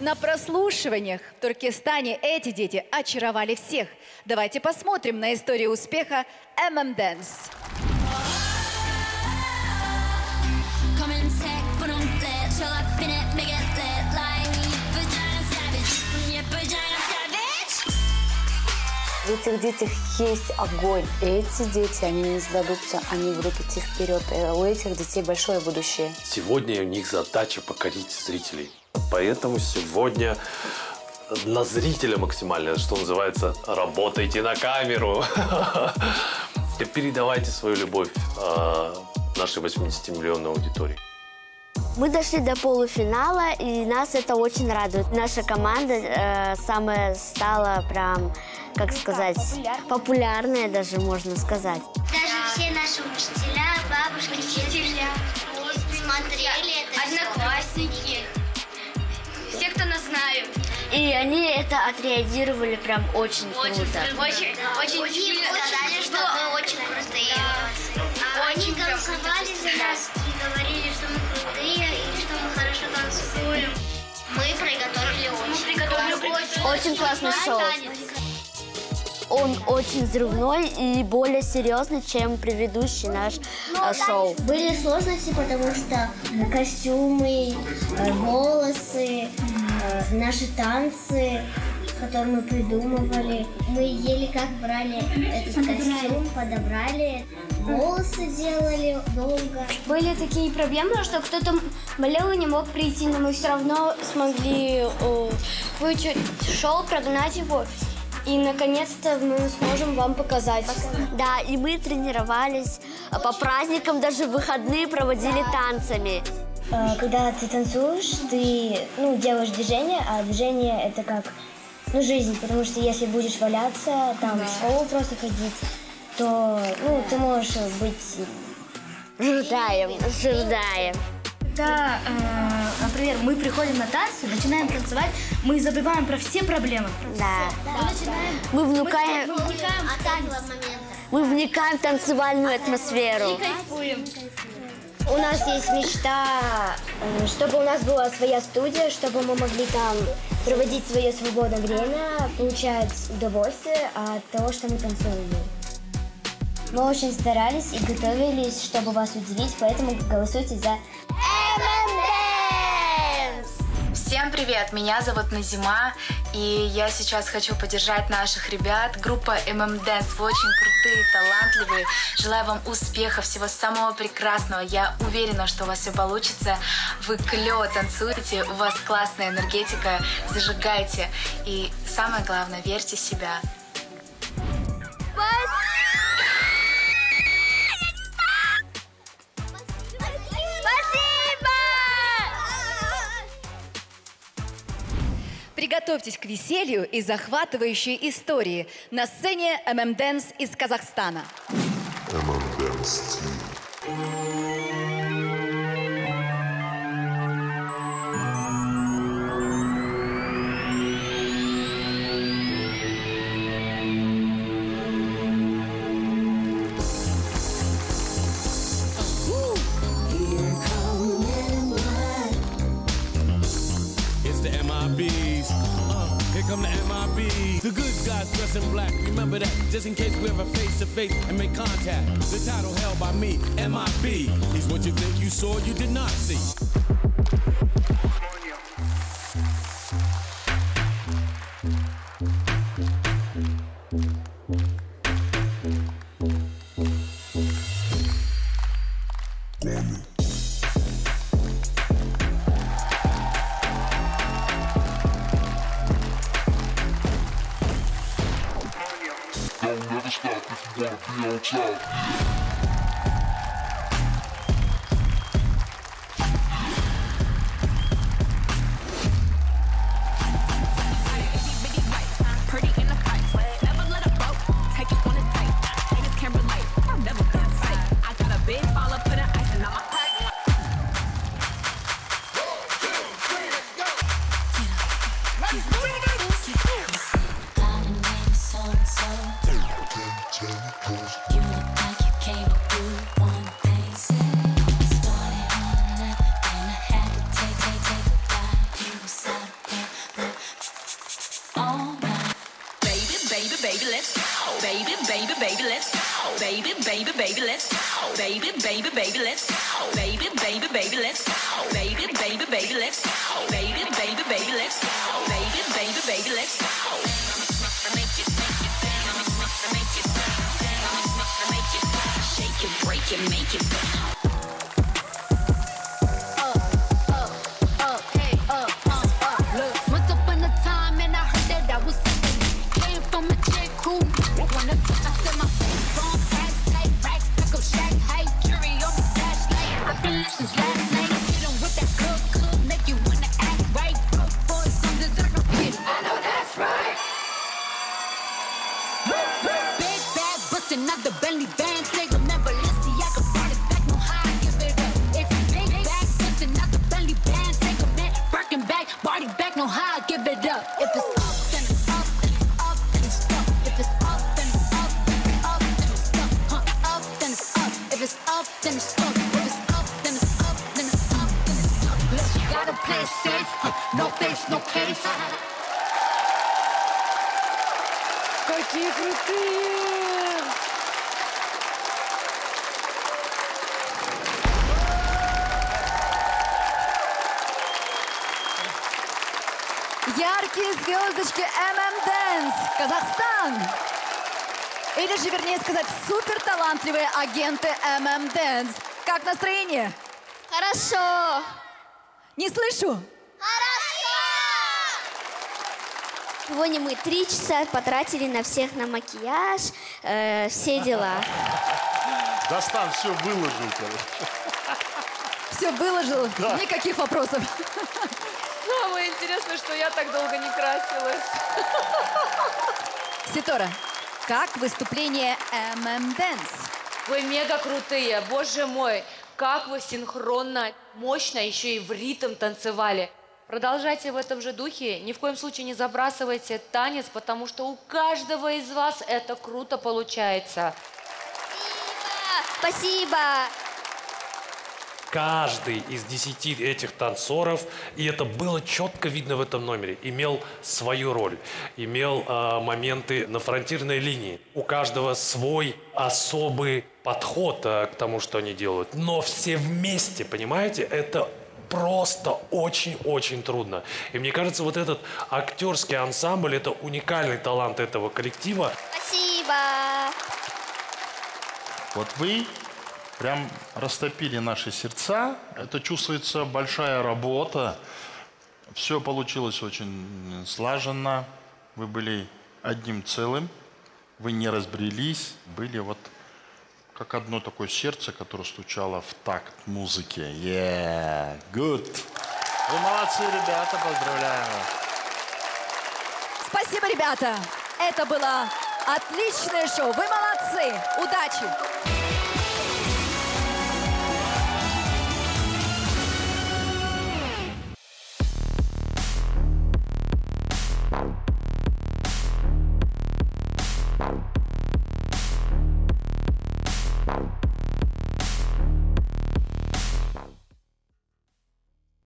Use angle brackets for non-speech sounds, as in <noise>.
На прослушиваниях в Туркестане эти дети очаровали всех. Давайте посмотрим на историю успеха MM Dance. В этих детях есть огонь. И эти дети, они не сдадутся, они будут идти вперед. И у этих детей большое будущее. Сегодня у них задача покорить зрителей. Поэтому сегодня на зрителя максимально, что называется, работайте на камеру. <laughs> Передавайте свою любовь э, нашей 80-миллионной аудитории. Мы дошли до полуфинала, и нас это очень радует. Наша команда э, самая стала прям, как сказать, популярная даже, можно сказать. Даже все наши учителя, бабушки, учителя смотрели это Одноклассники. Все, кто нас знают. И они это отреагировали прям очень, Очень, круто. очень, очень, Очень сильно. сказали, что мы очень крутые. А Они голосовали за нас и говорили, что мы крутые танцуем. Мы приготовили очень. приготовили классно. Очень классный шоу. Он очень взрывной и более серьезный, чем предыдущий наш э, шоу. Были сложности, потому что костюмы, э, волосы, э, наши танцы, которые мы придумывали. Мы еле как брали этот костюм, подобрали, волосы делали долго. Были такие проблемы, что кто-то болел и не мог прийти, но мы все равно смогли э, выучить шоу, прогнать его. И наконец-то мы сможем вам показать. Да, и мы тренировались э, по праздникам, даже выходные проводили танцами. Э, Когда ты танцуешь, ты ну, делаешь движение, а движение это как ну, жизнь, потому что если будешь валяться, там в школу просто ходить, то ну, ты можешь быть Жирдаем, жирдаем. Когда, э, например, мы приходим на танцы, начинаем танцевать, мы забываем про все проблемы. Да. Мы вникаем, А так момента. мы вникаем в танцевальную атмосферу. У нас есть мечта, э, чтобы у нас была своя студия, чтобы мы могли там проводить свое свободное время, получать удовольствие от того, что мы танцуем. Мы очень старались и готовились, чтобы вас удивить, поэтому голосуйте за Всем привет! Меня зовут Назима, и я сейчас хочу поддержать наших ребят. Группа MM Dance, вы очень крутые, талантливые. Желаю вам успеха, всего самого прекрасного. Я уверена, что у вас все получится. Вы клево танцуете, у вас классная энергетика, зажигайте. И самое главное, верьте в себя. Приготовьтесь к веселью и захватывающей истории на сцене MM Dance из Казахстана. It's the good guys dressed in black. Remember that, just in case we ever face to face and make contact. The title held by me, MIB. He's what you think you saw, you did not see. Don't never stop if you wanna be on top. You Baby, baby, baby, let's go. Baby, baby, baby, let's go. Baby, baby, baby, let's go. Baby, baby, baby, let's go. Baby, baby, baby, let's go. Baby, baby, baby, let's go. Shake it, break it, make it. man, Birkin bag, body back, no high, give it up. If it's up, then it's up, then it's up, then it's up. If it's up, then it's up, then it's up, then it's up, huh? Up, then it's up. If it's up, then it's up. If it's up, then it's up, then it's up, then it's up. Look, you gotta play it safe, huh? No face, no case. Какие крутые! Яркие звездочки MM Dance, Казахстан! Или же, вернее сказать, супер талантливые агенты MM Dance. Как настроение? Хорошо. Не слышу. Сегодня мы три часа потратили на всех на макияж, э, все дела. Достан все выложил, короче. Все выложил, Да. никаких вопросов. Самое интересное, что я так долго не красилась. Ситора, как выступление MM Dance? Вы мега крутые, боже мой. Как вы синхронно, мощно, еще и в ритм танцевали. Продолжайте в этом же духе. Ни в коем случае не забрасывайте танец, потому что у каждого из вас это круто получается. Спасибо. Каждый из десяти этих танцоров, и это было четко видно в этом номере, имел свою роль, имел э, моменты на фронтирной линии. У каждого свой особый подход э, к тому, что они делают. Но все вместе, понимаете, это просто очень-очень трудно. И мне кажется, вот этот актерский ансамбль, это уникальный талант этого коллектива. Спасибо. Вот вы прям растопили наши сердца. Это чувствуется большая работа. Все получилось очень слаженно. Вы были одним целым. Вы не разбрелись. Были вот как одно такое сердце, которое стучало в такт музыки. Yeah, good. Вы молодцы, ребята, поздравляю. Спасибо, ребята! Это было отличное шоу. Вы молодцы! Удачи!